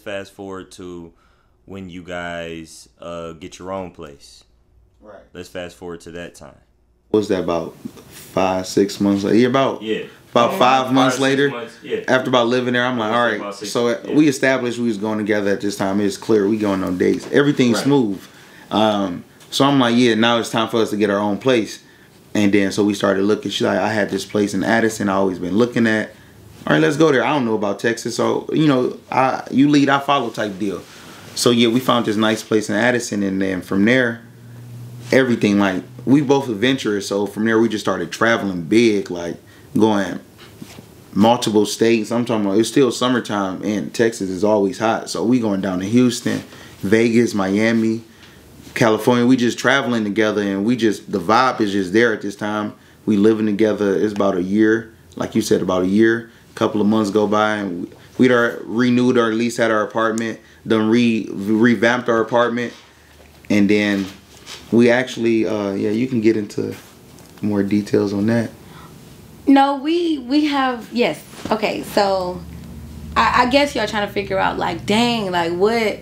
fast forward to when you guys uh, get your own place. Right. Let's fast forward to that time. What was that about five, six months later? Yeah, about Yeah. about five months six later. months, yeah. After about living there, I'm like, all right. all about six- So yeah. we established we was going together at this time. It's clear we going on dates. Everything's Right. smooth. Um, so I'm like, yeah, now it's time for us to get our own place. And then so we started looking. She's like, I had this place in Addison. I always been looking at. All right, let's go there. I don't know about Texas, so you know, I you lead, I follow type deal. So yeah, we found this nice place in Addison, and then from there, everything like we both adventurous. So from there, we just started traveling big, like going multiple states. I'm talking about it's still summertime and Texas is always hot. So we going down to Houston, Vegas, Miami, California. We just traveling together and we just the vibe is just there at this time. We living together. It's about a year, like you said, about a year. A couple of months go by and we, we'd our, renewed our lease at our apartment. Done re revamped our apartment, and then we actually uh yeah you can get into more details on that. No, we we have yes. Okay, so I, I guess y'all trying to figure out like, dang, like what?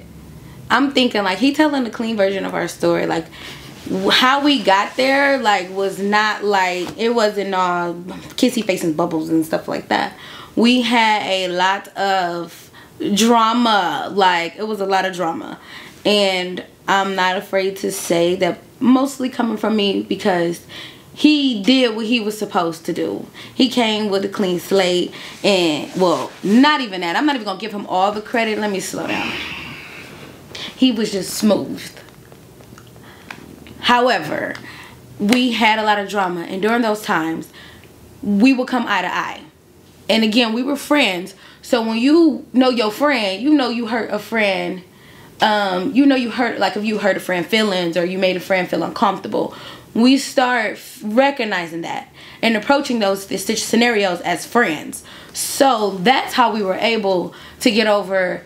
I'm thinking like he telling the clean version of our story, like how we got there, like was not like it wasn't all kissy face and bubbles and stuff like that. We had a lot of drama, like it was a lot of drama, and I'm not afraid to say that mostly coming from me because he did what he was supposed to do. He came with a clean slate, and well, not even that. I'm not even gonna give him all the credit. Let me slow down. He was just smooth. However, we had a lot of drama, and during those times, we would come eye to eye. And again, we were friends. So when you know your friend, you know you hurt a friend. Um, you know you hurt like if you hurt a friend feelings or you made a friend feel uncomfortable. We start recognizing that and approaching those th- scenarios as friends. So that's how we were able to get over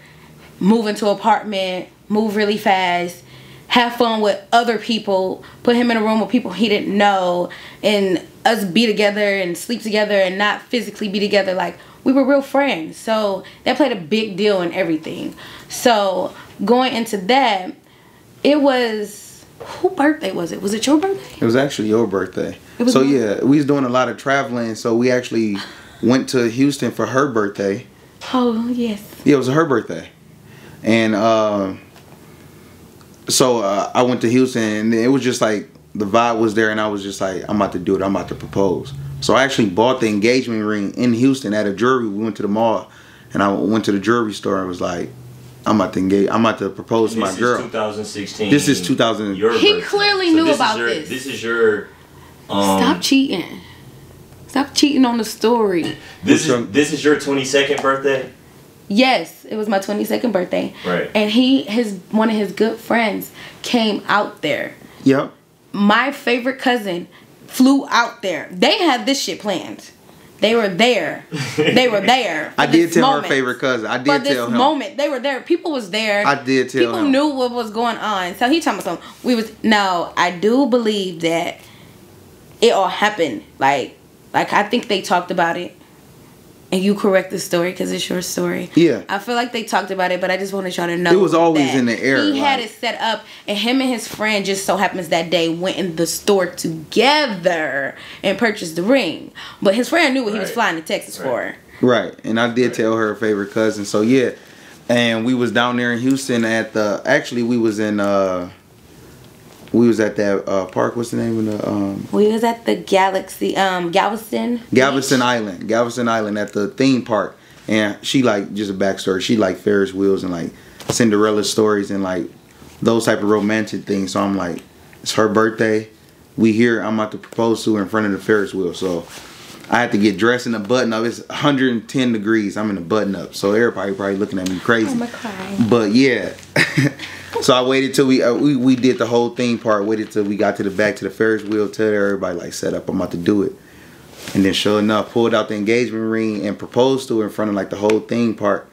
move into apartment, move really fast, have fun with other people, put him in a room with people he didn't know, and us be together and sleep together and not physically be together. Like we were real friends. So that played a big deal in everything. So going into that, it was who birthday was it? Was it your birthday? It was actually your birthday. It was so yeah, we was doing a lot of traveling. So we actually went to Houston for her birthday. Oh yes. Yeah, it was her birthday, and um, so uh, I went to Houston, and it was just like the vibe was there, and I was just like, I'm about to do it. I'm about to propose. So I actually bought the engagement ring in Houston at a jewelry. We went to the mall, and I went to the jewelry store and was like, I'm about to engage. I'm about to propose to my this girl. is 2016. This is 2000. Your He birthday. clearly knew this about your- this. This is your. Um, Stop cheating. Stop cheating on the story. This is this is your 22nd birthday. Yes, it was my 22nd birthday. Right. And he his one of his good friends came out there. Yep. My favorite cousin flew out there. They had this shit planned. They were there. They were there. I did tell moment. her favorite cousin. I For did this tell him. moment, they were there. People was there. I did tell People him. knew what was going on. So he told me something. We was no. I do believe that it all happened. Like, like I think they talked about it. And you correct the story because it's your story. Yeah. I feel like they talked about it, but I just wanted y'all to know. It was always that in the air, He had it set up, and him and his friend just so happens that day went in the store together and purchased the ring. But his friend knew what he was flying to Texas Right. for. Right, and I did tell her favorite cousin. So yeah, and we was down there in Houston at the. Actually, we was in. uh We was at that uh park. What's the name of the um We was at the Galaxy, um, Galveston. Galveston Beach. Island? Galveston Island at the theme park, and she like just a backstory. She like Ferris wheels and like Cinderella stories and like those type of romantic things. So I'm like, it's her birthday. We here. I'm about to propose to her in front of the Ferris wheel. So I had to get dressed in a button up. It's 110 degrees. I'm in a button up. So everybody probably looking at me crazy. I'm gonna cry. But yeah. so I waited till we, uh, we we did the whole theme part. Waited till we got to the back to the Ferris wheel. Tell everybody like set up. I'm about to do it. And then sure enough, pulled out the engagement ring and proposed to her in front of like the whole theme part.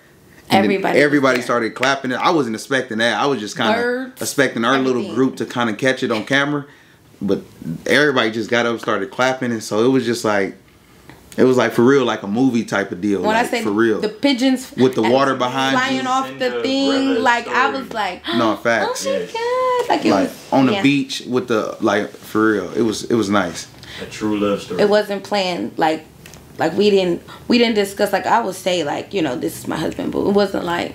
And Everybody everybody started clapping. I wasn't expecting that. I was just kind of expecting our little group to kind of catch it on camera. But everybody just got up, started clapping, and so it was just like It was like for real, like a movie type of deal. When like, I say for real, the pigeons With the water behind flying you. off the Cinderella thing, like I was like, No, oh my god, like it like was on the yeah. beach with the like for real. It was it was nice. A true love story. It wasn't planned like like we didn't we didn't discuss like I would say like you know this is my husband, but it wasn't like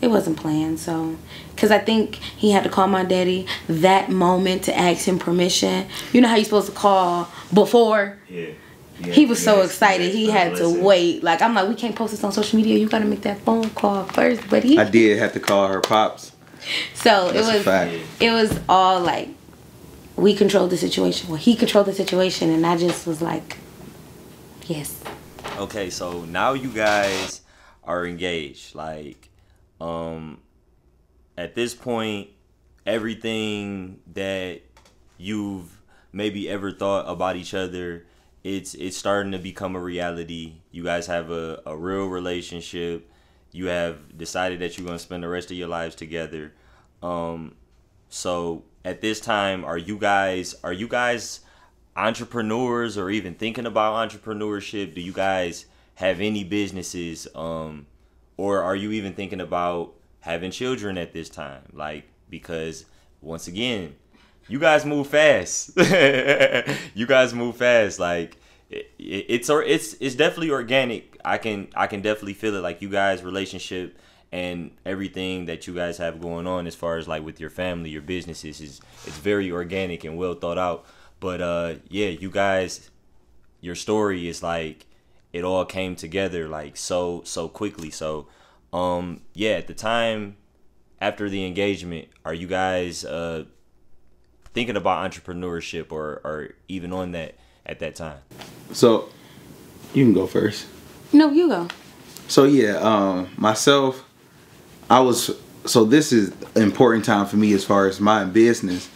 it wasn't planned. So because I think he had to call my daddy that moment to ask him permission. You know how you're supposed to call before. Yeah. Yeah, He was so excited. yes, He had to wait. Like I'm like, we can't post this on social media. You gotta make that phone call first. buddy. I did have to call her pops. so it That's a was fact. it was all like we controlled the situation. Well, he controlled the situation, and I just was like, yes. Okay, so now you guys are engaged. Like, um, at this point, everything that you've maybe ever thought about each other, it's it's starting to become a reality. You guys have a, a real relationship. You have decided that you're gonna spend the rest of your lives together. Um, so at this time, are you guys are you guys entrepreneurs or even thinking about entrepreneurship? Do you guys have any businesses? Um, or are you even thinking about having children at this time? Like because once again, you guys move fast. you guys move fast. Like it, it, it's or it's it's definitely organic. I can I can definitely feel it. Like you guys' relationship and everything that you guys have going on as far as like with your family, your businesses is it's very organic and well thought out. But uh yeah, you guys your story is like it all came together like so so quickly. So um yeah, at the time after the engagement, are you guys uh thinking about entrepreneurship or or even on that at that time? So you can go first. No, you go. So yeah, um, myself, I was. So this is important time for me as far as my business,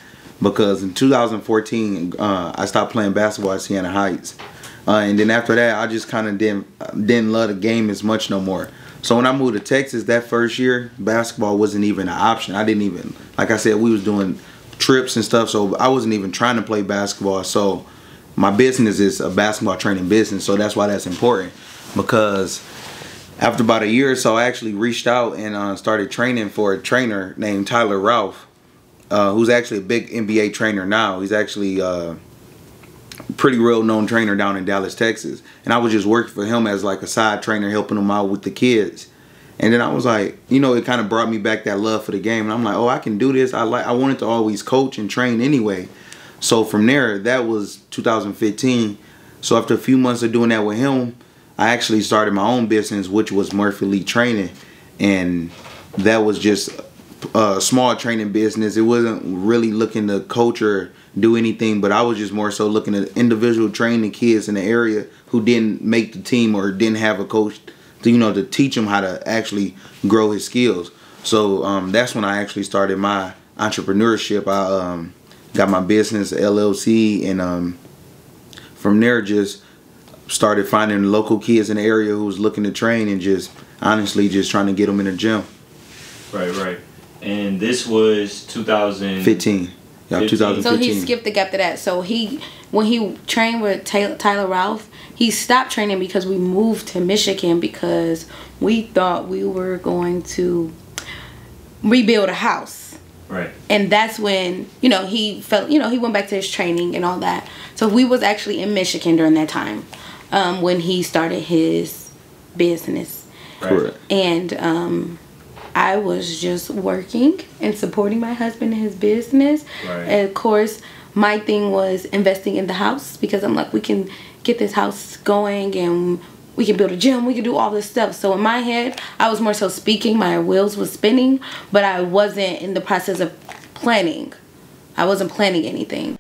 because in 2014 uh, I stopped playing basketball at Siena Heights, uh, and then after that I just kind of didn't didn't love the game as much no more. So when I moved to Texas that first year, basketball wasn't even an option. I didn't even like I said we was doing trips and stuff, so I wasn't even trying to play basketball. So my business is a basketball training business, so that's why that's important because after about a year or so, I actually reached out and uh, started training for a trainer named Tyler Ralph, uh, who's actually a big NBA trainer now. He's actually uh, a pretty real known trainer down in Dallas, Texas. And I was just working for him as like a side trainer, helping him out with the kids. And then I was like, you know, it kind of brought me back that love for the game. And I'm like, oh, I can do this. I like. I wanted to always coach and train anyway. So from there, that was 2015. So after a few months of doing that with him, I actually started my own business, which was Murph's Elite Training, and that was just a small training business. It wasn't really looking to coach or do anything, but I was just more so looking at individual training kids in the area who didn't make the team or didn't have a coach, to, you know, to teach them how to actually grow his skills. So um, that's when I actually started my entrepreneurship. I um, got my business LLC, and um, from there just started finding local kids in the area who was looking to train and just honestly just trying to get them in the gym. Right, right. And this was 2015. Yeah, 2015. So he skipped the gap to that. So he, when he trained with Taylor, Tyler Ralph, he stopped training because we moved to Michigan because we thought we were going to rebuild a house. Right. And that's when, you know, he felt, you know, he went back to his training and all that. So we was actually in Michigan during that time um, when he started his business. Right. Correct. And um, I was just working and supporting my husband in his business. Right. And of course, my thing was investing in the house because I'm like, we can get this house going and we can build a gym, we can do all this stuff. So in my head, I was more so speaking, my wheels was spinning, but I wasn't in the process of planning. I wasn't planning anything.